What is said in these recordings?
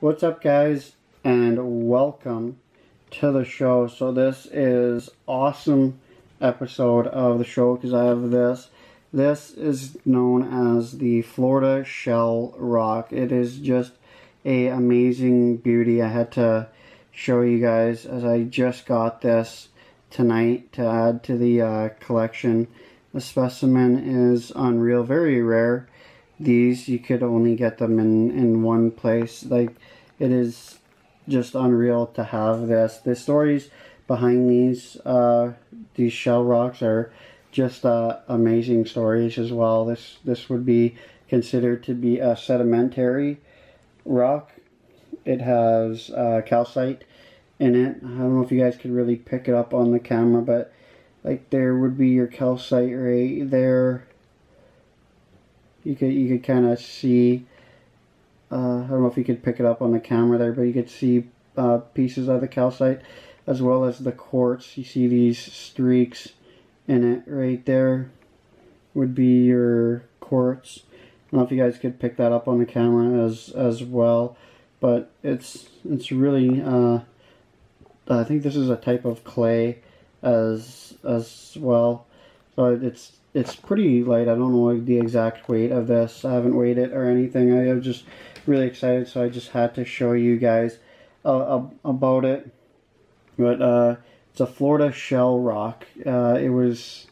What's up guys and welcome to the show. So this is awesome episode of the show because I have this. This is known as the Florida Shell Rock. It is just a amazing beauty. I had to show you guys as I just got this tonight to add to the uh, collection. The specimen is unreal, very rare. These you could only get them in in one place. Like it is just unreal to have this. The stories behind these uh, these shell rocks are just uh, amazing stories as well. This this would be considered to be a sedimentary rock. It has uh, calcite in it. I don't know if you guys could really pick it up on the camera, but like there would be your calcite right there. You could you could kind of see. Uh, I don't know if you could pick it up on the camera there, but you could see uh, pieces of the calcite as well as the quartz. You see these streaks in it right there would be your quartz. I don't know if you guys could pick that up on the camera as as well, but it's it's really uh, I think this is a type of clay as as well. It's it's pretty light. I don't know the exact weight of this. I haven't weighed it or anything. I am just really excited, so I just had to show you guys uh, about it. But uh, it's a Florida shell rock. Uh, it was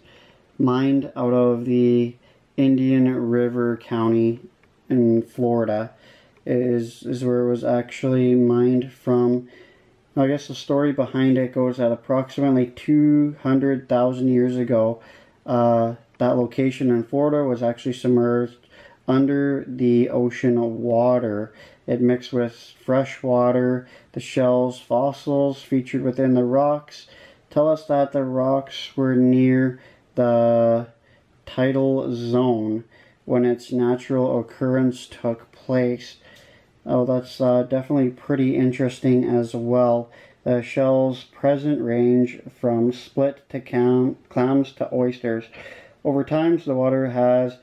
mined out of the Indian River County in Florida. It is is where it was actually mined from. I guess the story behind it goes that approximately 200,000 years ago, uh, that location in Florida was actually submerged under the ocean water. It mixed with fresh water. The shells, fossils featured within the rocks tell us that the rocks were near the tidal zone when its natural occurrence took place. Oh, that's uh, definitely pretty interesting as well. The shell's present range from split to clam, clams to oysters. Over time, the water has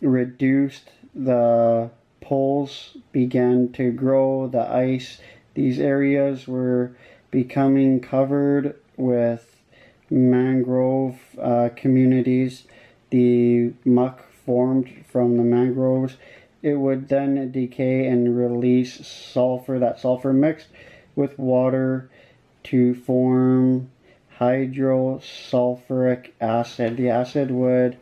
reduced, the poles began to grow, the ice, these areas were becoming covered with mangrove uh, communities. The muck formed from the mangroves it would then decay and release sulfur. That sulfur mixed with water to form hydrosulfuric acid. The acid would.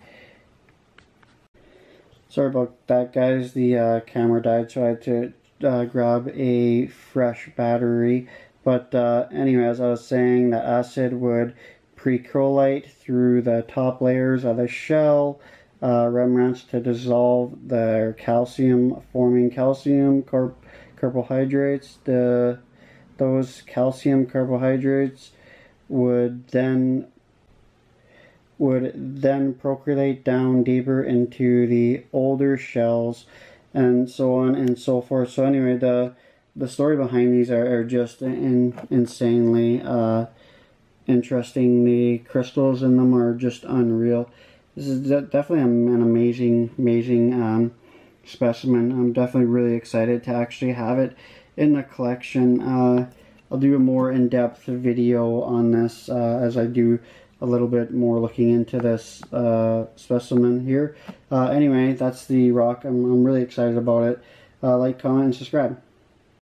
Sorry about that, guys. The uh, camera died, so I had to uh, grab a fresh battery. But uh, anyway, as I was saying, the acid would percolate through the top layers of the shell uh, remnants to dissolve their calcium, forming calcium carb carbohydrates. The those calcium carbohydrates would then would then percolate down deeper into the older shells and so on and so forth. So anyway, the the story behind these are, are just in, insanely uh, interesting. The crystals in them are just unreal. This is definitely an amazing, amazing um, specimen. I'm definitely really excited to actually have it in the collection. Uh, I'll do a more in-depth video on this uh, as I do a little bit more looking into this uh, specimen here. Uh, anyway, that's the rock. I'm, I'm really excited about it. Uh, like, comment, and subscribe.